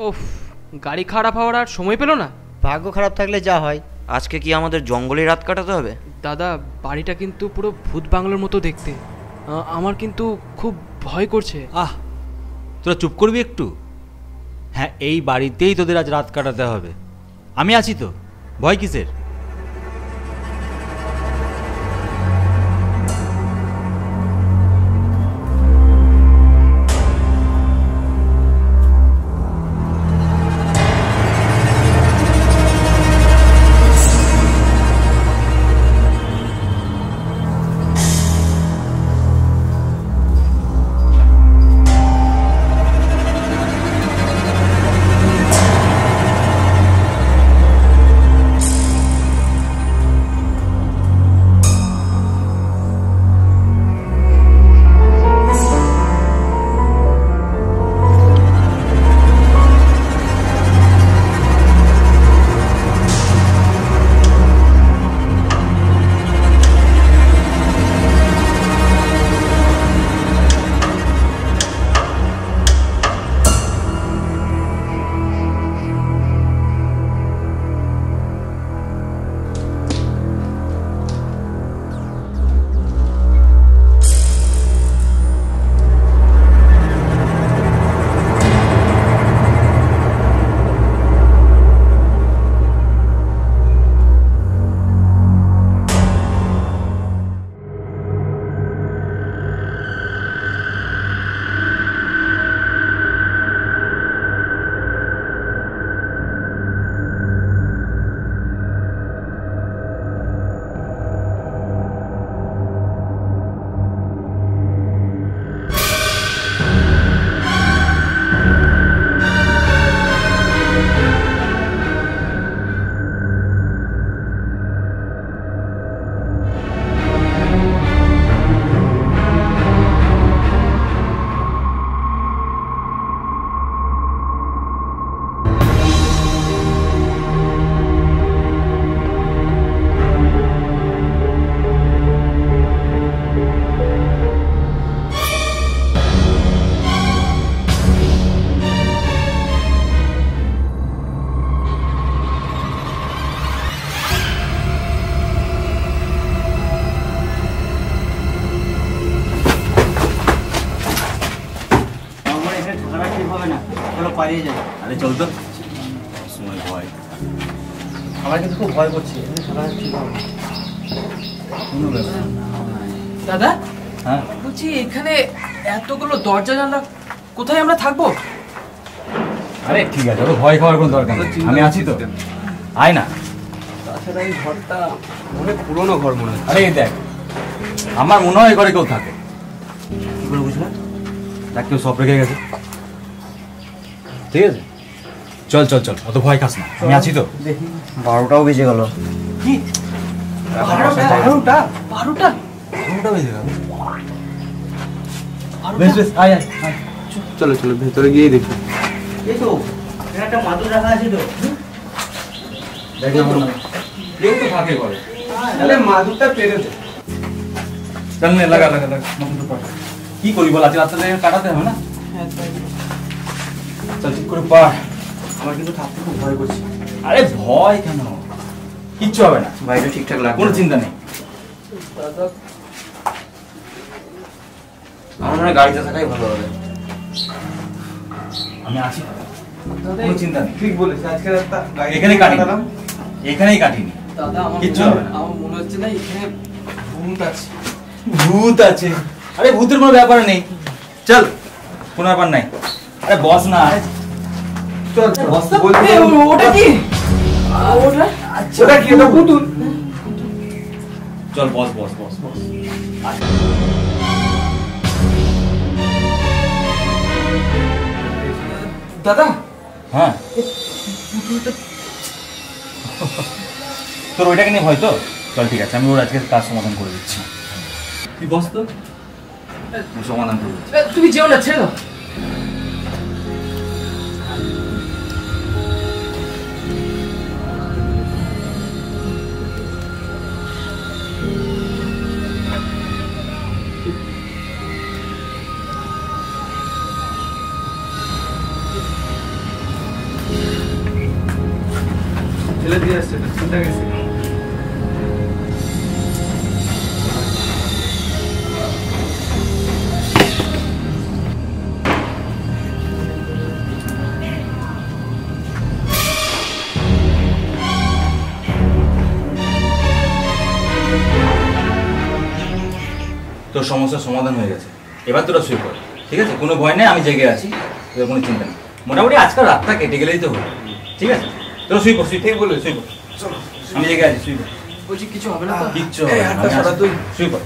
ওফ গাড়ি খারাপ হওয়ার আর সময় পেল না? ভাগ্য খারাপ থাকলে যা হয়। আজকে কি আমাদের জঙ্গলে রাত কাটাতে হবে? দাদা বাড়িটা কিন্তু পুরো ভূত বাংলোর মতো দেখতে। আ- আমার কিন্তু খুব ভয় করছে। আহ তোরা চুপ করবি একটু? হ্যাঁ এই বাড়িতেই তোদের আজ রাত কাটাতে হবে। আমি আছি তো। ভয় কিসের? পালিয়ে আরে চল তো। সময় ভয়। আমার কিন্তু খুব ভয় করছে। কোনো ব্যাপার দাদা? হ্যাঁ? বলছি এখানে এতগুলো দরজা জানলা কোথায় আমরা থাকব? আরে ঠিক আছে ওকে ভয় খাওয়ার কোনো দরকার নেই। আমি আছি তো। আয় না। তাছাড়া এই ঘরটা অনেক পুরনো ঘর মনে হয় আরে দেখ আমার মনে হয় এ ঘরে কেউ থাকে। কি করে বুঝলে? দেখ কেউ সব রেখে গেছে। ঠিক আছে? চল চল চল অত ভয় খাস না। আমি আছি তো। দেখি। বারোটাও বেজে গেল। কি? বারোটা বারোটা বারোটা? বেজে গেল। বেশ বেশ আয় আয়। চলো চলো ভেতরে গিয়ে দেখি। এই তো একটা মাদুর রাখা আছে তো। না। কেউ তো থাকে ঘরে। তাহলে মাদুরটা পেরে দে। চল লাগা লাগা লাগা নতুন তো পাঠ। কি করি বল আজকে রাত্রে কাটাতে হবে না? চল ঠিক করে পার। আমার কিন্তু থাকতে খুব ভয় করছে। আরে ভয় কেন? কিচ্ছু হবে না। বাইরে ঠিকঠাক লাগবে কোনো চিন্তা নেই। আমার মনে হয় গাড়িতে থাকাই ভালো হবে। আমি আছি। কোনো চিন্তা নেই। ঠিক বলেছি আজকে রাতটা গাড়ি এখানে কাটি এখানেই কাটিনি। দাদা আমার কিচ্ছু হবে না। আমার মনে হচ্ছে না এখানে ভূত আছে। ভূত আছে। আরে ভূতের কোনো ব্যাপার নেই। চল কোনো ব্যাপার নাই। বস না। ওটা কি? ওটা? ওটা কি? ওটা পুতুল? চল বস বস বস বস। আচ্ছা। দাদা? হ্যাঁ। তোর ওইটাকে নিয়ে হয়তো চল ঠিক আছে আমি ওর আজকে কাজ সমাধান করে দিচ্ছি। তুই বস তো সমাধান করে দিচ্ছি। তুমি যেও না ছেড়ে দাও। তোর সমস্যার সমাধান হয়ে গেছে। এবার তোরা শুয়ে পড় ঠিক আছে? কোনো ভয় নেই আমি জেগে আছি তোদের কোনো চিন্তা নেই। মোটামুটি আজকাল রাতটা কেটে গেলেই তো হলো ঠিক আছে? তোরা শুয়ে পড় শুয়ে ঠিক বলবে শুয়ে পড়। আমি জেগে আছি শুয়ে পড়। বলছি কিছু হবে না কিচ্ছু হবে না। শুয়ে পড়।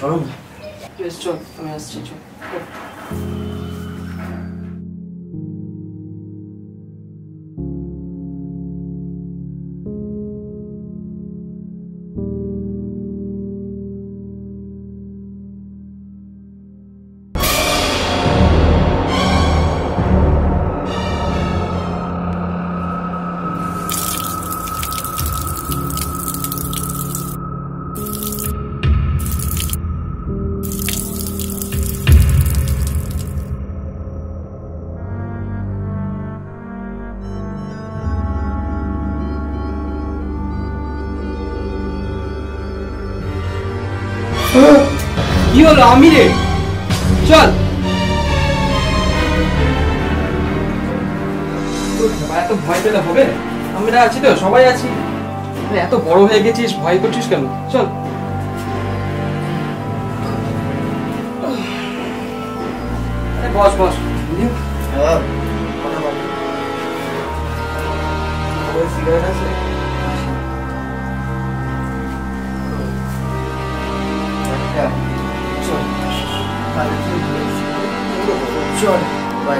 চলো না বেশ চল আমি আসছি কি হলো, আমি রে? চল। এত ভয় পেলে হবে? আমরা আছি তো, সবাই আছি। এত বড় হয়ে গেছিস, ভয় করছিস কেন? চল। Boss boss. সিগারেট আছে। Yeah. So, by the time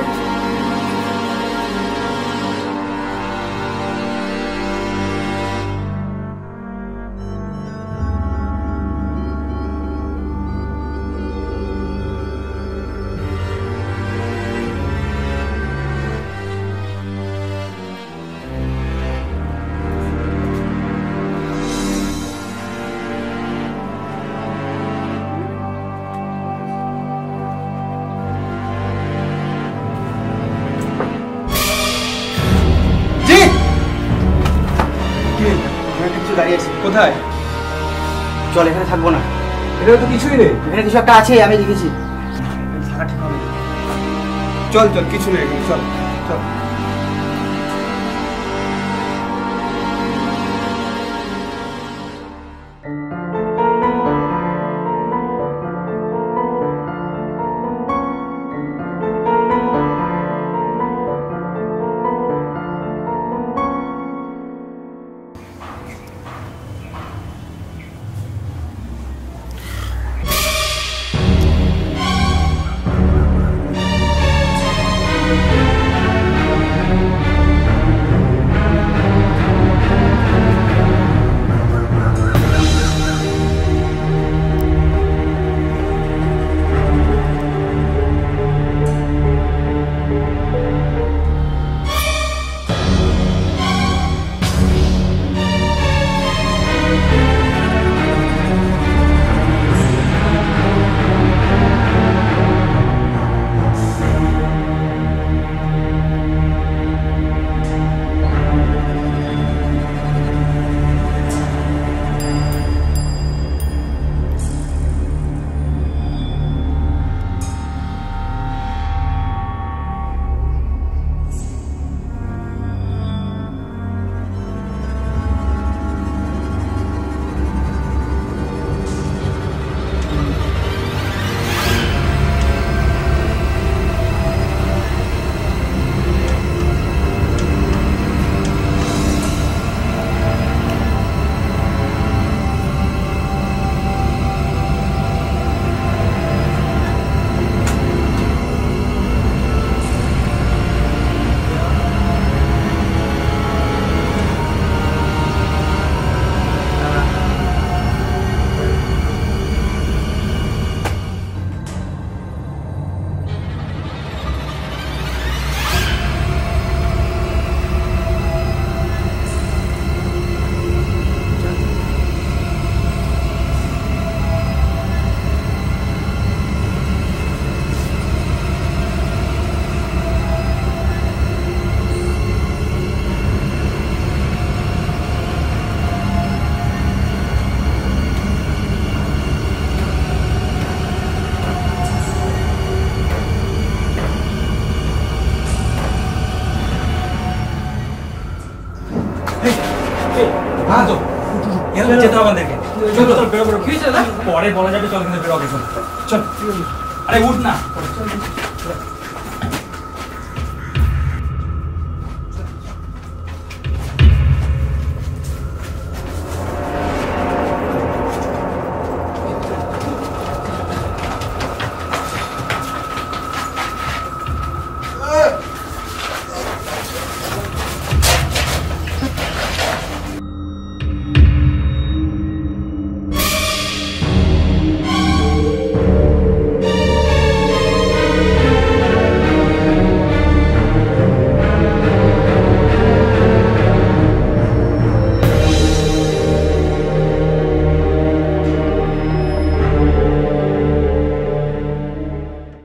the দাঁড়িয়ে আছি। কোথায়? চল এখানে থাকব না। এখানে তো কিছুই নেই। এখানে কিছু একটা আছে আমি দেখেছি থাকা ঠিক হবে। চল চল কিছু নেই এখানে। চল চল। যেতে হবে আমাদেরকে। চল চল বেরো বেরো। পরে বলা যাবে চল কিন্তু বেরো চল চল। আরে উঠ না।